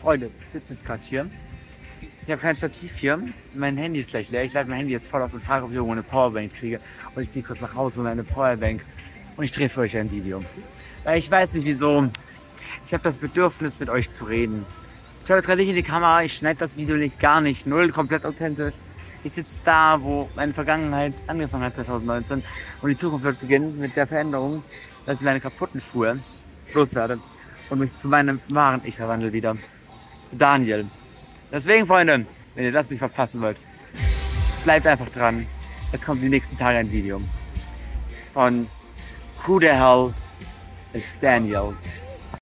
Freunde, ich sitze jetzt gerade hier. Ich habe kein Stativ hier. Mein Handy ist gleich leer. Ich lade mein Handy jetzt voll auf und frage, ob ich irgendwo eine Powerbank kriege. Und ich gehe kurz nach Hause mit meiner Powerbank. Und ich drehe für euch ein Video. Weil ich weiß nicht wieso. Ich habe das Bedürfnis, mit euch zu reden. Ich schaue gerade nicht in die Kamera. Ich schneide das Video nicht, gar nicht. Null, komplett authentisch. Ich sitze da, wo meine Vergangenheit angefangen hat, 2019. Und die Zukunft wird beginnen mit der Veränderung, dass ich meine kaputten Schuhe loswerde und mich zu meinem wahren Ich verwandle wieder. Zu Daniel. Deswegen, Freunde, wenn ihr das nicht verpassen wollt, bleibt einfach dran. Jetzt kommt die nächsten Tage ein Video von Who the Hell is Daniel?